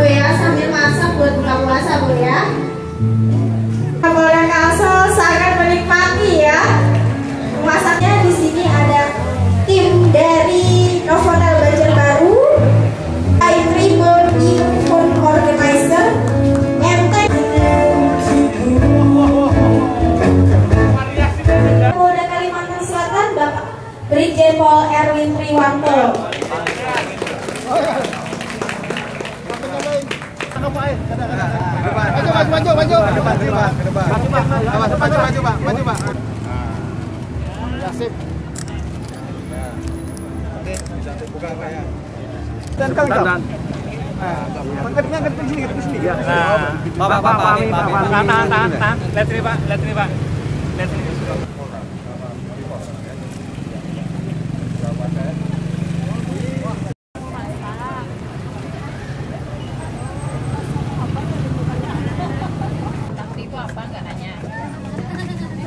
Bu ya, sambil masak buat buka puasa Bu ya. Boleh langsung sangat menikmati ya. Masaknya di sini ada tim dari Novonal Banjarbaru, Aibri Body Food Organizer, MT. Polda Kalimantan Selatan, Bapak Brigjen Pol Erwin Triwanto. Maju, maju, maju, maju. Depan, ke depan. Maju, Pak. Maju, maju, maju, Pak. Maju, Pak. Ya, sip. Oke, bisa buka Pak ya. Dan kali Dan. Angkatnya angkat ke sini, ke sini. Ya. Nah, Bapak, Bapak, Pak, Pak, Pak, tahan, tahan, tahan, tahan. Lihat sini, Pak. Lihat sini, Pak. Lihat sini. itu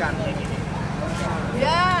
dimanfaatkan? Ya,